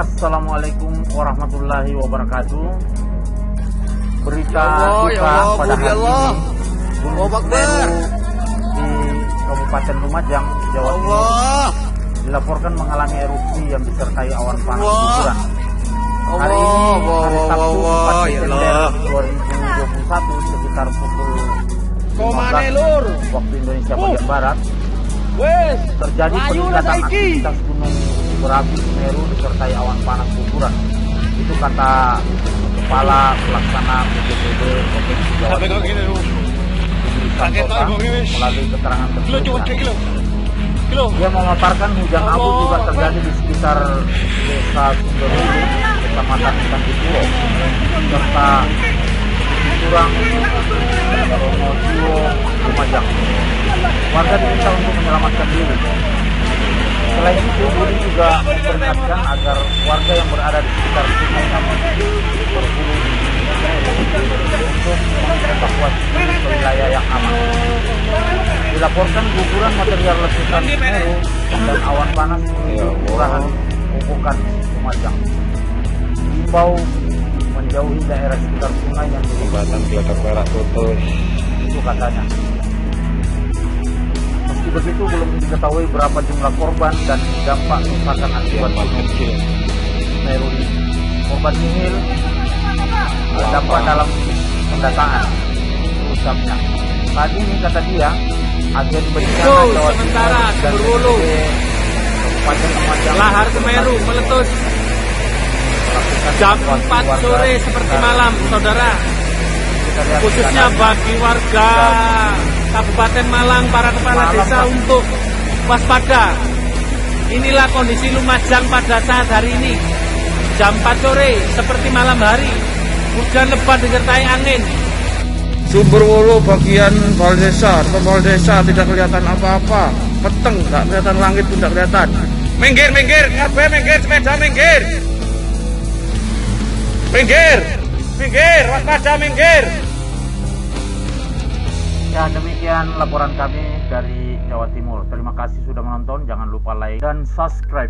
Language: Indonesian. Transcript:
Assalamualaikum warahmatullahi wabarakatuh. Berita Ya Allah, ya duka Allah, pada hari Allah. ini Gunung Akbar. Semeru di Kabupaten Lumajang, Jawa Timur Allah dilaporkan mengalami erupsi yang disertai awan panas Allah. guguran. Hari ini Allah hari Allah Sabtu Allah 4 ya Desember Allah 2021 sekitar pukul Komane 15 lur waktu Indonesia bagian barat Wes terjadi peningkatan aktivitas gunung berapi Semeru disertai awan panas guguran. Itu kata Kepala Pelaksana BPBD Provinsi Jawa Timur. melalui keterangan Dia memaparkan hujan abu juga terjadi di sekitar desa Sumberulu, kecamatan Ikan Dipuro, serta kurang Ronojiwo, Lumajang. Warga diminta untuk menyelamatkan diri. Selain itu, Budi juga memperingatkan agar warga yang berada di sekitar sungai yang berhulu untuk mengevakuasi ke wilayah yang aman. Dilaporkan guguran material letusan Semeru dan awan panas menuju kelurahan Kubukan, Lumajang. Diimbau menjauhi daerah sekitar sungai yang Jembatan geladak merah putus itu katanya. Begitu belum diketahui berapa jumlah korban dan dampak kerusakan akibat gunung kecil Semeru ini. Korban nihil. Terdapat dalam pendataan. Rusaknya. Saat ini kata dia, agen bencana Itu Jawa sementara dan Lumajang Lahar Semeru meletus. Jam evakuasi 4 warga sore seperti malam, saudara. Khususnya bagi warga Kabupaten Malang, para kepala Malam, desa Pak. untuk waspada. Inilah kondisi Lumajang pada saat hari ini. Jam 4 sore seperti malam hari. Hujan lebat disertai angin. Sumberwulu bagian Bal Desa, Bal Desa tidak kelihatan apa-apa. Peteng, nggak kelihatan langit pun tidak kelihatan. Minggir, minggir, ngapain minggir, sepeda minggir. Minggir, minggir, waspada minggir. Ya demikian laporan kami dari Jawa Timur. Terima kasih sudah menonton. Jangan lupa like dan subscribe.